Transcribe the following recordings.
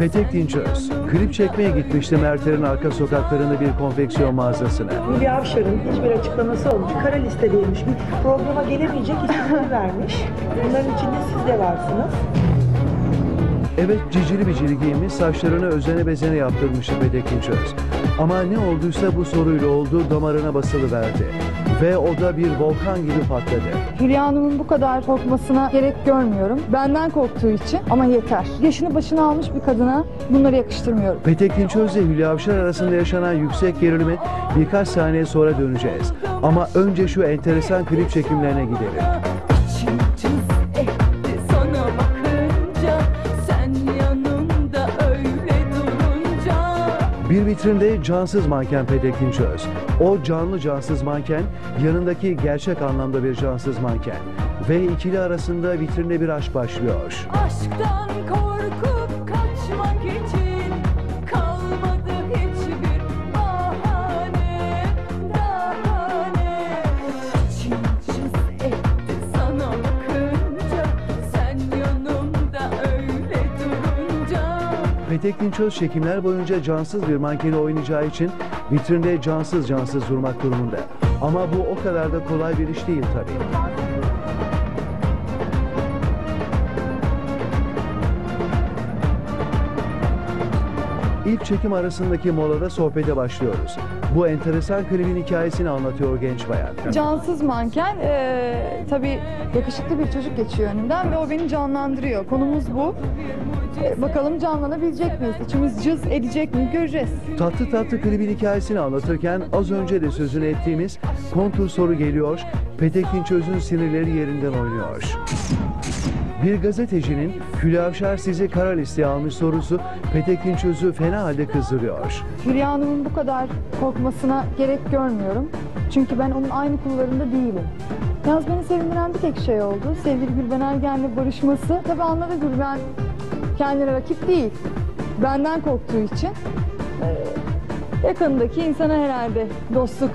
Petek Dinçöz, klip çekmeye gitmişti Merter'in arka sokaklarında bir konfeksiyon mağazasına. Hülya Avşar'ın hiçbir açıklaması olmuş. Kara listedeymiş. Bir programa gelemeyecek isimleri vermiş. Bunların içinde siz de varsınız. Evet cicili bicili giyinmiş saçlarını özene bezene yaptırmıştı Petek Dinçöz. Ama ne olduysa bu soruyla oldu damarına basılıverdi. Ve o da bir volkan gibi patladı. Hülya Hanım'ın bu kadar korkmasına gerek görmüyorum. Benden korktuğu için ama yeter. Yaşını başına almış bir kadına bunları yakıştırmıyorum. Petek Dinçöz ile Hülya Avşar arasında yaşanan yüksek gerilime birkaç saniye sonra döneceğiz. Ama önce şu enteresan klip çekimlerine gidelim. Bir vitrinde cansız manken Petek Dinçöz. O canlı cansız manken yanındaki gerçek anlamda bir cansız manken. Ve ikili arasında vitrinde bir aşk başlıyor. Aşktan korkup kaçmak için Petek Dinçöz çekimler boyunca cansız bir mankeni oynayacağı için vitrinde cansız cansız durmak durumunda. Ama bu o kadar da kolay bir iş değil tabii. İlk çekim arasındaki molada sohbete başlıyoruz. Bu enteresan klibin hikayesini anlatıyor genç bayan. Cansız manken eee tabii yakışıklı bir çocuk geçiyor önümden ve o beni canlandırıyor. Konumuz bu. E, bakalım canlanabilecek miyiz? İçimiz cız edecek mi? Göreceğiz. Tatlı tatlı klibin hikayesini anlatırken az önce de sözünü ettiğimiz kontur soru geliyor. Petek Dinçöz'ün sinirleri yerinden oynuyor. Bir gazetecinin Hülya Avşar sizi kara listeye almış sorusu Petek Dinçöz'ü fena halde kızdırıyor. Hülya Hanım'ın bu kadar korkmasına gerek görmüyorum. Çünkü ben onun aynı kullarında değilim. Yalnız beni sevindiren bir tek şey oldu. Sevgili Gülben Ergen'le barışması. Tabii anladı Gülben kendine rakip değil. Benden korktuğu için. Yakındaki insana herhalde dostluk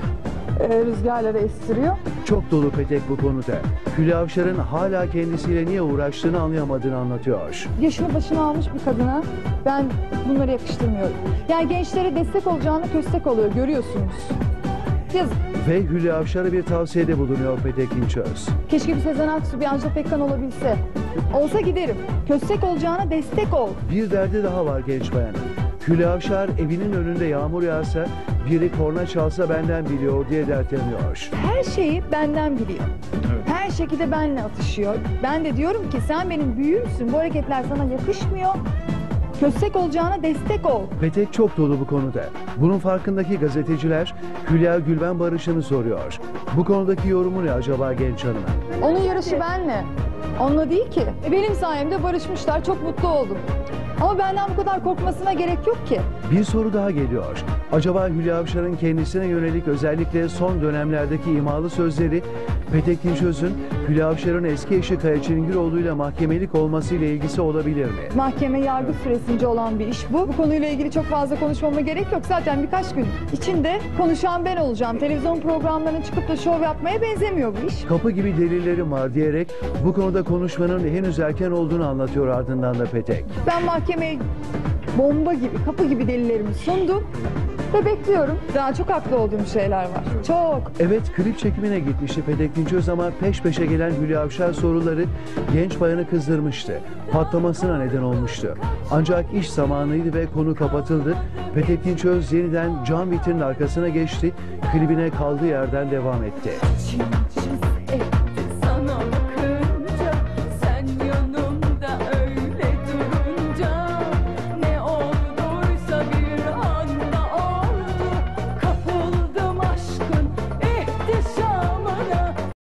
e, rüzgarları estiriyor. Çok dolu Petek bu konuda. Hülya Avşar'ın hala kendisiyle niye uğraştığını anlayamadığını anlatıyor. Yaşını başına almış bir kadına ben bunları yakıştırmıyorum. Yani gençlere destek olacağını köstek oluyor görüyorsunuz. Yazık. Ve Hülya Avşar'a bir tavsiyede bulunuyor Petek Dinçöz. Keşke bir Sezen Aksu, bir Ajda Pekkan olabilse. Olsa giderim. Köstek olacağına destek ol. Bir derdi daha var genç bayanın. Hülya Avşar evinin önünde yağmur yağsa, biri korna çalsa benden biliyor diye dertleniyor. Her şeyi benden biliyor. Her şekilde benimle atışıyor. Ben de diyorum ki sen benim büyüğümsün. Bu hareketler sana yakışmıyor. Köstek olacağına destek ol. Petek çok dolu bu konuda. Bunun farkındaki gazeteciler Hülya Gülben barışını soruyor. Bu konudaki yorumu ne acaba genç hanımın? Onun yarışı benle. Onunla değil ki. E, Benim sayemde barışmışlar. Çok mutlu oldum. Ama benden bu kadar korkmasına gerek yok ki. Bir soru daha geliyor. Acaba Hülya Avşar'ın kendisine yönelik özellikle son dönemlerdeki imalı sözleri Petek Dinçöz'ün Hülya Avşar'ın eski eşi Kaya Çilingiroğlu ile mahkemelik olmasıyla ilgisi olabilir mi? Mahkeme yargı süresince olan bir iş bu. Bu konuyla ilgili çok fazla konuşmama gerek yok. Zaten birkaç gün içinde konuşan ben olacağım. Televizyon programlarına çıkıp da şov yapmaya benzemiyor bu iş. Kapı gibi delillerim var diyerek bu konuda konuşmanın henüz erken olduğunu anlatıyor ardından da Petek. Ben mahkemeye bomba gibi, kapı gibi delillerimi sundum. Ve bekliyorum. Daha çok haklı olduğum şeyler var. Çok. Evet klip çekimine gitmişti Petek Dinçöz ama peş peşe gelen Hülya Avşar soruları genç bayanı kızdırmıştı. Patlamasına neden olmuştu. Ancak iş zamanıydı ve konu kapatıldı. Petek Dinçöz yeniden cam vitrinin arkasına geçti. Klibine kaldığı yerden devam etti. İçim cız